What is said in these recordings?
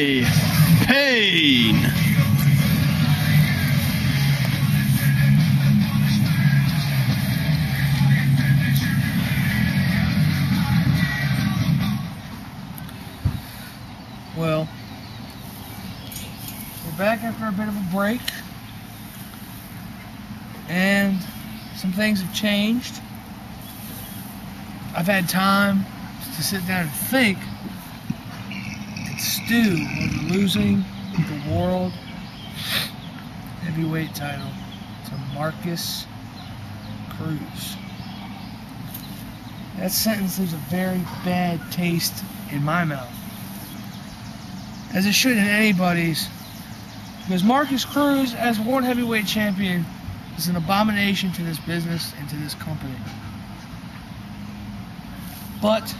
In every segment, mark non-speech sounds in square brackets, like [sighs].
T.J. Pain. Well, we're back after a bit of a break, and some things have changed. I've had time to sit down and think stew over losing the world heavyweight title to Marcus Cruz. That sentence leaves a very bad taste in my mouth as it should in anybody's. Because Marcus Cruz, as world heavyweight champion, is an abomination to this business and to this company. But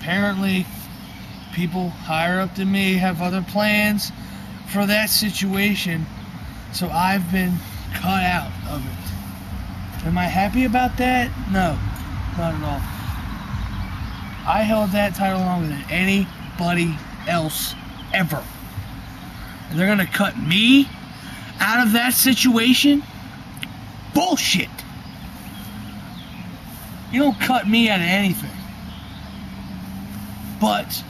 apparently, people higher up than me have other plans for that situation, so I've been cut out of it. Am I happy about that? No, not at all. I held that title longer than anybody else ever. And they're gonna cut me out of that situation? Bullshit. You don't cut me out of anything. But,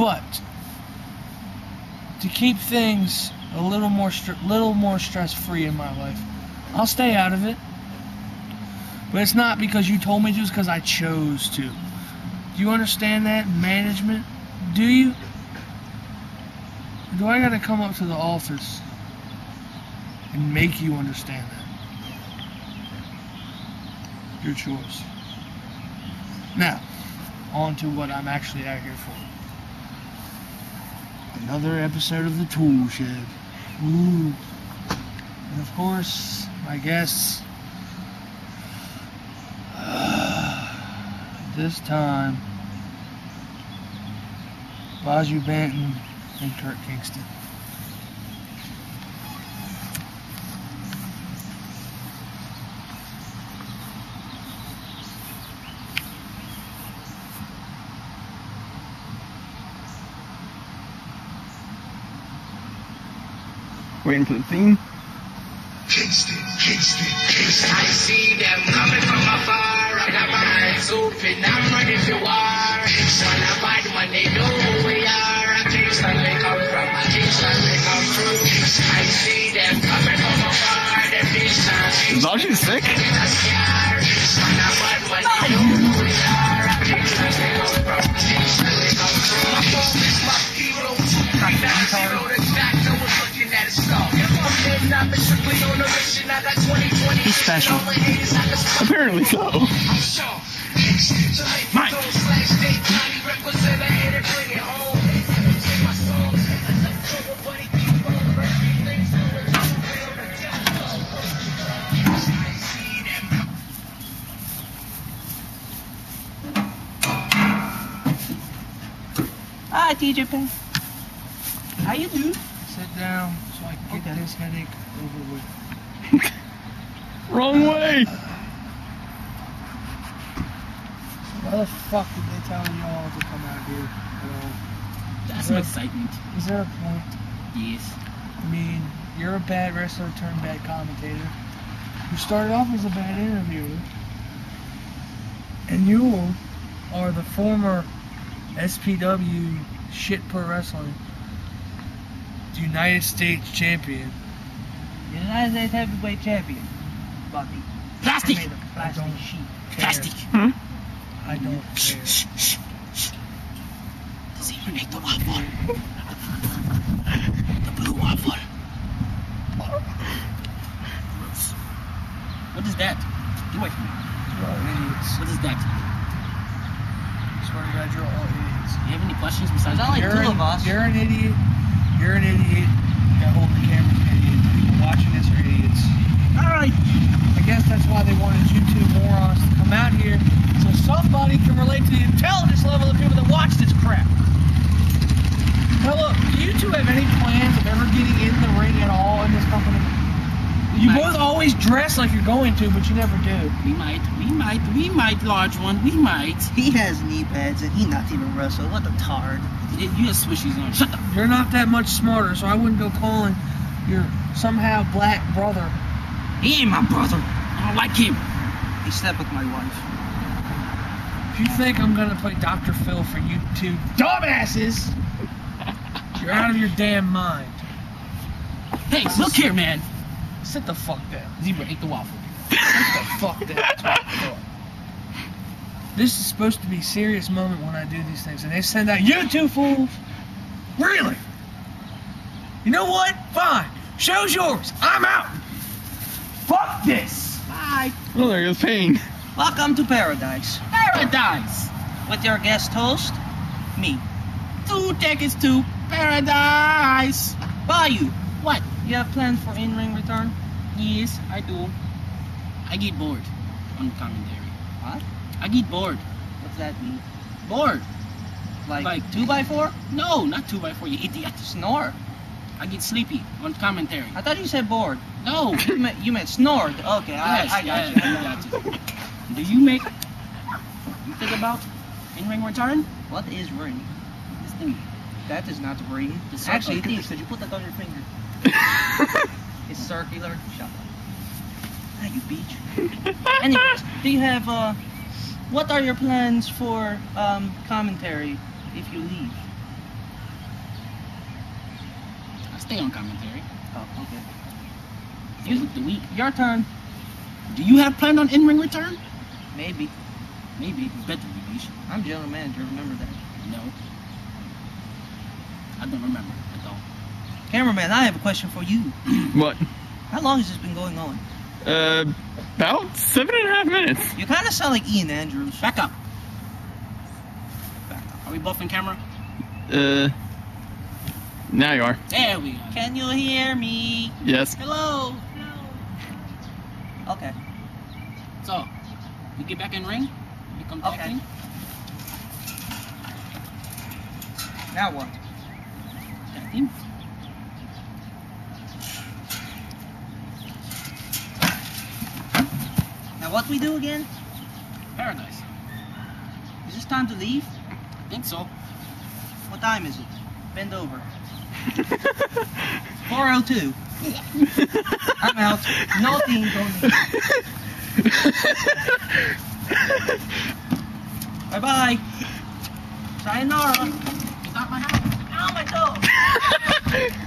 but, to keep things a little more, little more stress-free in my life, I'll stay out of it. But it's not because you told me to, it's because I chose to. Do you understand that, management? Do you? Do I gotta come up to the office and make you understand that? Your choice. Now, on to what I'm actually out here for. Another episode of the Tool Shed. Ooh. And of course, my guests. [sighs] this time, Baju Banton and Kurt Kingston. Waiting for the theme. I see them coming from afar. I eyes open, I'm ready man, they know who we are. Kingston, they come from, Kingston, they come. I see them coming from afar. Sick? Song. Nobody keep on everything. Hi, TJ Penn. How you do? Sit down so I can get this headache over with. [laughs] Wrong way. Why the fuck did they tell y'all to come out here at all? That's some excitement. Is there a point? Yes. I mean, you're a bad wrestler turned bad commentator. You started off as a bad interviewer. And you are the former SPW shit pro wrestling United States champion. United States heavyweight champion. Bobby. Plastic! Made of I plastic don't sheet. care. Plastic. Hmm? I don't care. Does he even make the waffle? the blue waffle. Gross. What is that? Get away from me. You're all idiots. What is that? Swear to God, you're all idiots. Do you have any questions besides that? you're, an, you're an idiot. You're an idiot. That holding the camera's an idiot. People watching this are idiots. Alright. I guess that's why they wanted you two morons to come out here so somebody can relate to the intelligence level of people that watch this crap. Now look, do you two have any plans of ever getting in the ring at all in this company? You both always always dress like you're going to, but you never do. We might, we might, we might, large one. We might. He has knee pads and he not even wrestle. What a tard. You you have swishies on. Shut up. You're not that much smarter, so I wouldn't go calling your somehow black brother. He ain't my brother. I don't like him. He slept with my wife. If you think I'm gonna play Dr. Phil for you two dumbasses, [laughs] you're out of your damn mind. Hey, look here, man. Sit the fuck down. Zebra ate the waffle. Sit the fuck down. That's what I thought. This is supposed to be a serious moment when I do these things, and they send out you two fools. Really? You know what? Fine. Show's yours. I'm out. Fuck this. Bye. Oh, there goes Pain. Welcome to paradise. Paradise. With your guest host, me. Two tickets to paradise. Bayou, What? you have plans for in-ring return? Yes, I do. I get bored on commentary. What? I get bored. What's that mean? Bored. Like, Like- 2 by 4 No, not two by four, you idiot. Snore. I get sleepy on commentary. I thought you said bored. No. You meant, you meant snored. Okay, I, Yes, I got yes, you. I got you. Do you make you think about in-ring return? What is ring? This thing. That is not ring. Circle. Actually, it is, because you put that on your finger. [laughs] It's circular. Shut up. Ah, you beach. [laughs] Anyways, do you have, uh, what are your plans for, um, commentary if you leave? I stay on commentary. Oh, okay. You look the week. Your turn. Do you have planned on in-ring return? Maybe. Maybe. You better be Bish. I'm general manager, remember that. No. I don't remember at all. Cameraman, I have a question for you. [clears throat] What? How long has this been going on? Uh, about seven and a half minutes. You kind of sound like Ian Andrews. Back up. Back up. Are we both in camera? Uh, now you are. There we go. Can you hear me? Yes. Hello. Okay. So, we get back in ring. We come back Okay. in. Now what? Tag team. Now what we do again? Paradise. Is this time to leave? I think so. What time is it? Bend over. [laughs] 402. [laughs] I'm out. No team, don't Bye bye. Sayonara. Not my house. Ow, my toe.